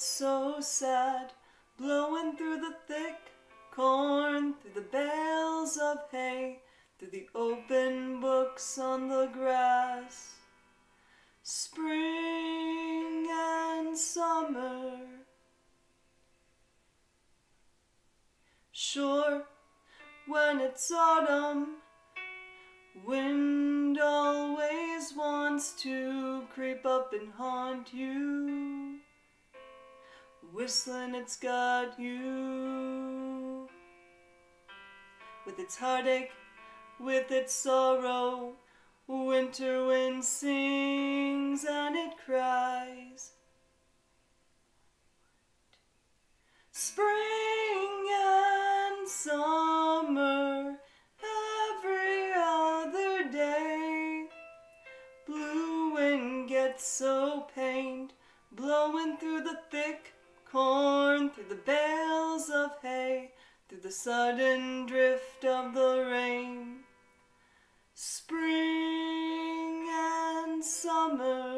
gets so sad, blowing through the thick corn, through the bales of hay, through the open books on the grass. Spring and summer. Sure, when it's autumn, wind always wants to creep up and haunt you. Whistling, it's got you. With its heartache, with its sorrow, winter wind sings and it cries. Spring and summer every other day. Blue wind gets so pained, blowing through the thick corn, through the bales of hay, through the sudden drift of the rain. Spring and summer